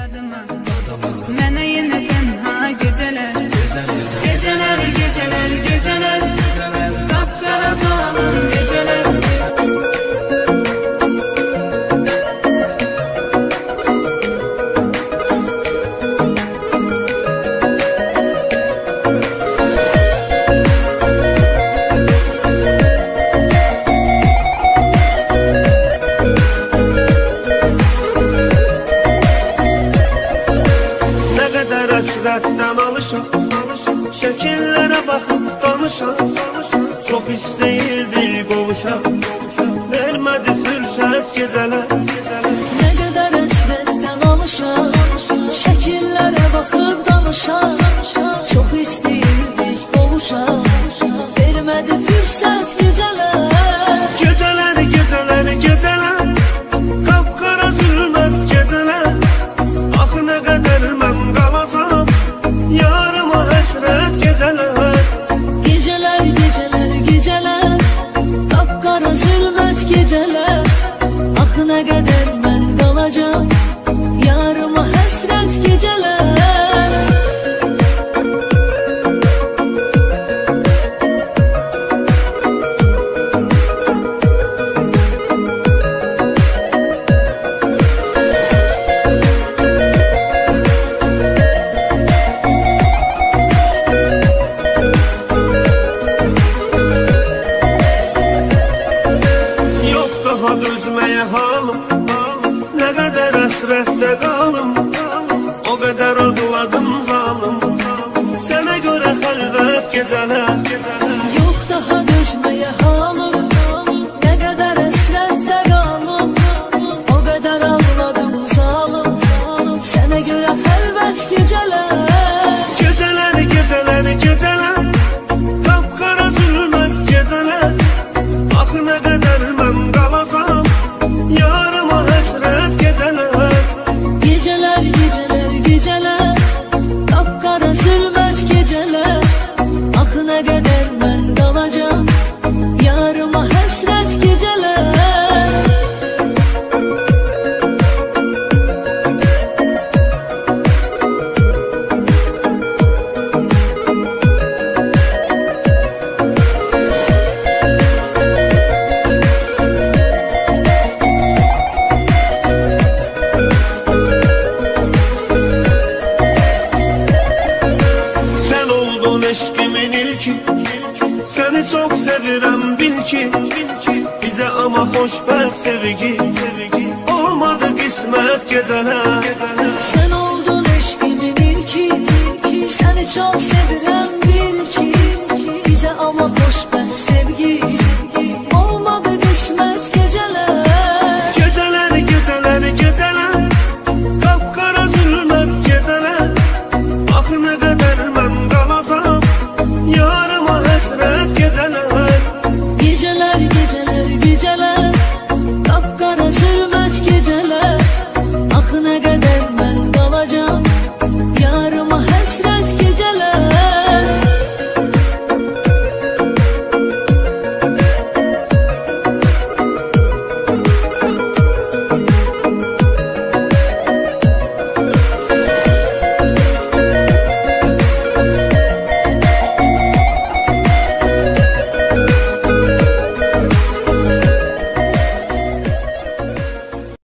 dadıma. Mənə həsrətdən alışaq Şəkillərə baxıb danışaq Çox istəyirdi qovuşaq Vermədi fürsət gecələr Nə qədər həsrətdən alışaq Şəkillərə baxıb danışaq geceler. Aklına gel hasret sevdalım Səni çox sevirəm bil ki, bil ki Bizə amma xoşbəxt sevgi, sevgi Olmadı qismət gecələr Sən oldun eşqimin ilki Səni çox sevirəm zana